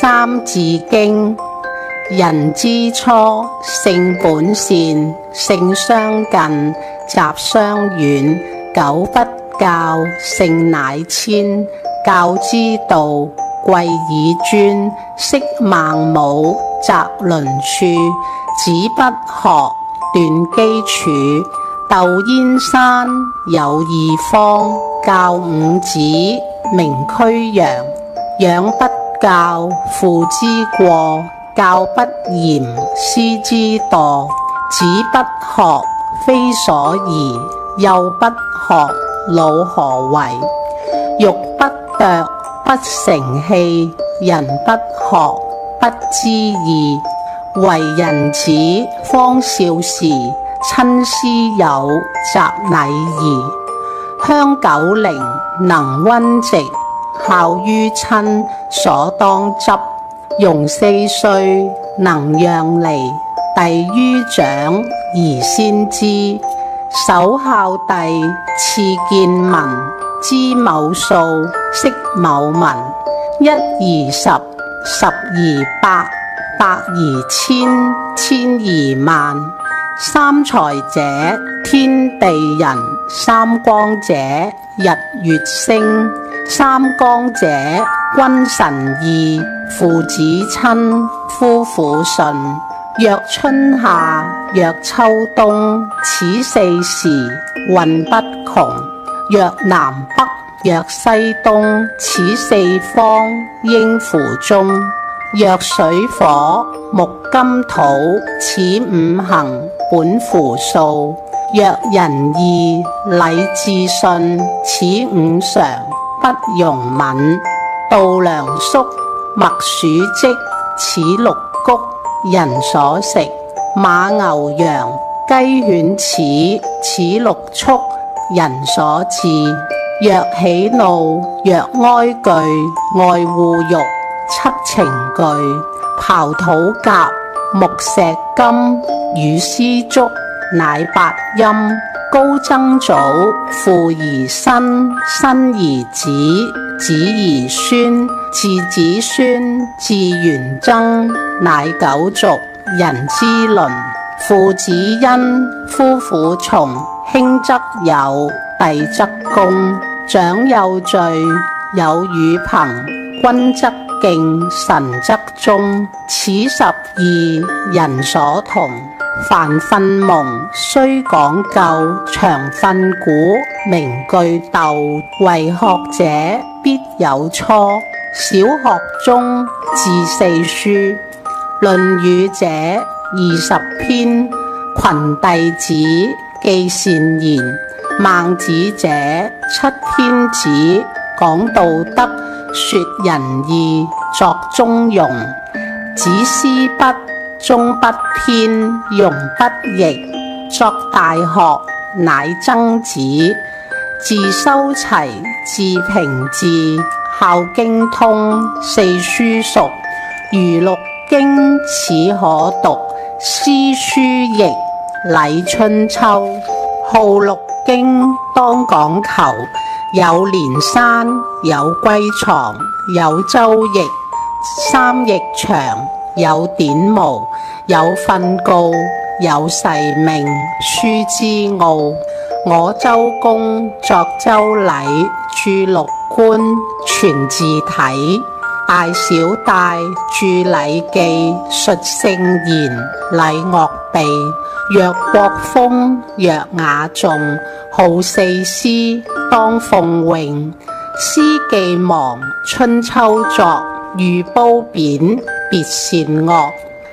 三字经，人之初，性本善，性相近，习相远。久不教，性乃迁；教之道，贵以专。昔孟母，择邻处，子不学，断机杼。窦燕山，有义方，教五子，名俱扬。养不。教父之过，教不严，师之惰。子不学，非所宜。幼不学，老何为？玉不琢，不成器。人不学，不知义。为人子，方少时，亲师友，习礼仪。香九龄，能温席。孝于亲，所当执；融四岁，能让梨。弟于长，而先知。守孝弟，次见闻。知某数，识某文。一二十，十二百，百而千，千而万。三才者，天地人。三光者，日月星三光者，君臣义，父子亲，夫妇顺。若春夏，若秋冬，此四时运不穷。若南北，若西东，此四方应乎中。若水火木金土，此五行本乎数。若仁义礼智信，此五常不容紊。稻良菽麦黍稷，此六谷人所食。马牛羊鸡犬豕，此六畜人所饲。若喜怒若哀惧，爱护欲七情具。刨土甲，木石金与丝竹。乃八音，高曾祖，父而身，身而子，子而孙，自子孙自元曾，乃九族，人之伦。父子恩，夫妇从，兄则友，弟则恭，长幼序，友与朋，君则敬，臣则忠，此十二，人所同。凡训蒙，须讲究；长训古名句斗，为学者，必有初。小学中，至四书；《论语》者，二十篇；群弟子，记善言。《孟子》者，七篇子，讲道德，说仁义，作中庸。子思不。中不偏，庸不易。作《大学》乃曾子。自修齐自平治，孝经通，四书熟，如六经，此可读。诗书易，礼春秋，号六经，当讲求。有连山，有归藏，有周易，三易长，有典目。有训告，有誓命，书之奥。我周公作周礼，著六官，全字体。大小戴著礼记，述圣言，礼乐备。若国风，若雅颂，号四诗，当奉咏。诗记亡，春秋作，御褒贬，别善恶。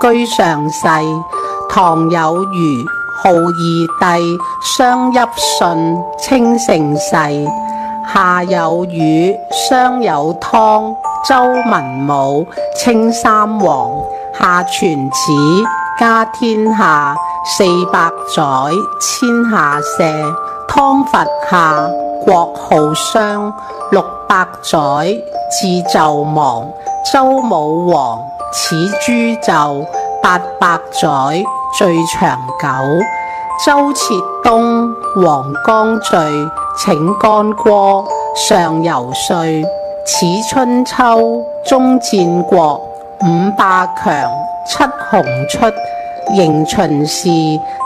居上世，唐有虞，号二帝；相邑舜，称盛世。夏有禹，商有汤，周文武，称三王。夏传子，家天下，四百载，迁下社。汤伐夏，国号商，六百载，至纣亡。周武王此猪就八百载最长久，周撤东，王纲聚，请干戈，上游岁。此春秋，中战国，五霸强，七雄出。迎秦氏，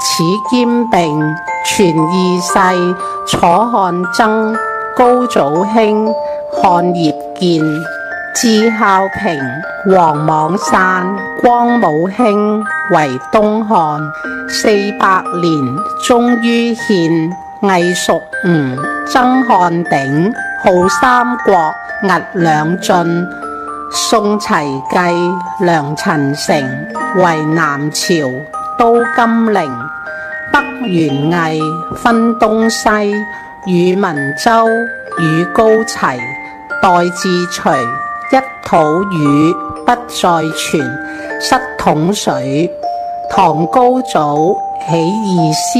此兼并，传二世，楚汉争，高祖兴，汉业建。智孝平王莽散，光武兴为东汉，四百年终于献魏蜀吴争汉鼎，号三国。魏两晋，宋齐继，梁陈成为南朝，都金陵。北元魏分东西，与文周与高齐，代至隋。一土宇不再传，失统水。唐高祖起义师，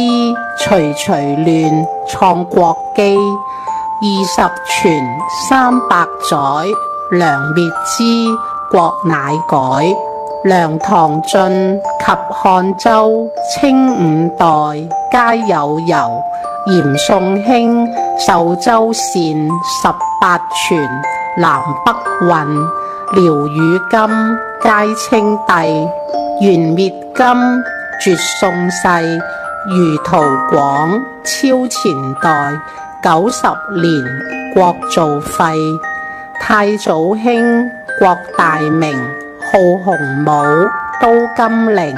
徐徐乱，创国基。二十传，三百载，梁灭之，国乃改。梁、唐、晋及汉、周，清五代，皆有由。严宋兴，寿州善十八传。南北混，辽与金，皆称帝。元灭金，绝宋世，如图广，超前代。九十年，国造废。太祖兴，国大明，号洪武，都金陵。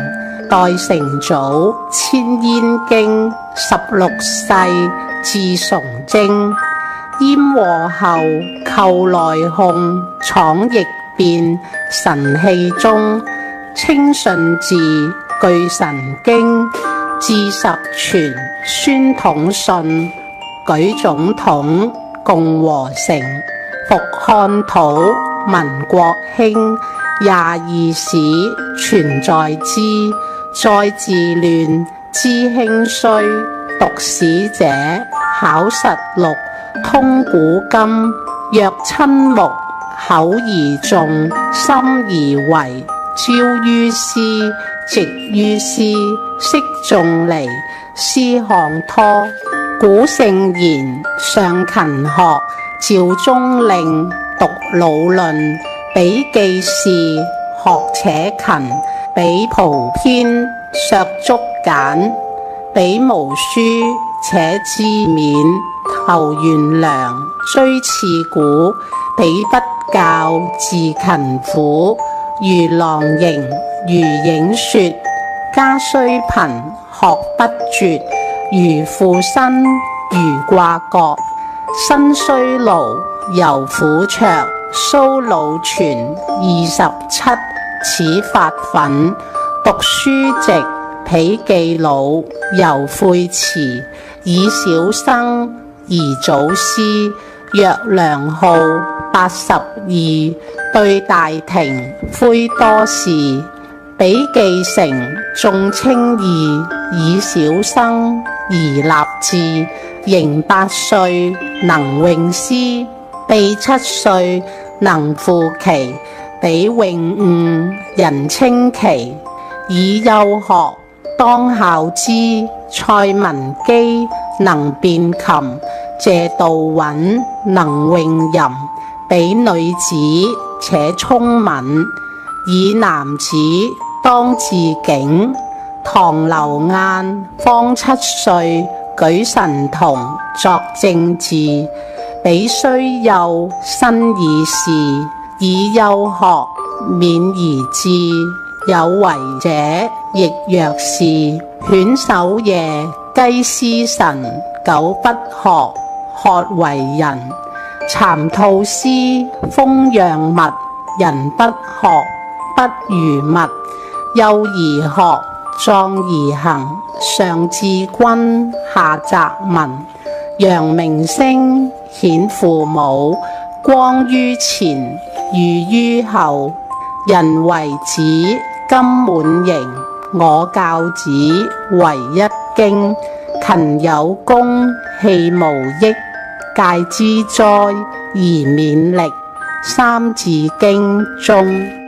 代成祖，千燕京。十六世，至崇祯。燕和后，寇来控，闯逆变，神气中，清顺治，据神经，至十全，宣统顺，举总统，共和成，复汉土，民国兴，廿二史全在之，再治乱，知兴衰，读史者，考实录。通古今，若亲目；口而重，心而为，朝于斯，直于斯。夕众离，思汗拖。古圣言，尚勤学。赵中令，读《老论》。比记事，学且勤。比蒲编，削竹简。比毛书，且知勉。求元良追刺古，彼不教自勤苦。如狼形，如影雪。家虽贫，学不绝。如父身，如挂角。身虽劳，犹苦卓。苏老泉，二十七，此发愤。读书籍，彼既老，犹悔迟。以小生。而祖师若良号八十二，对大庭挥多事。比季承重清义，以小生而立志，仍八岁能咏诗，比七岁能负其，比咏悟人称奇，以幼学当孝之。蔡文姬能变琴。谢道允能咏吟，比女子且聪敏；以男子当自警。唐刘晏方七岁，举神童，作政治。彼虽幼，身已事，以幼学，免而志。有为者，亦若是。犬守夜，鸡司晨，狗不学。学为人，蚕吐丝，蜂酿蜜，人不学，不如物。幼儿学，壮而行，上至君，下泽民，扬名声，显父母，光于前，裕于后。人为子，金满盈。我教子，为一经。勤有功，气无益。戒之灾，而勉力。三字经中。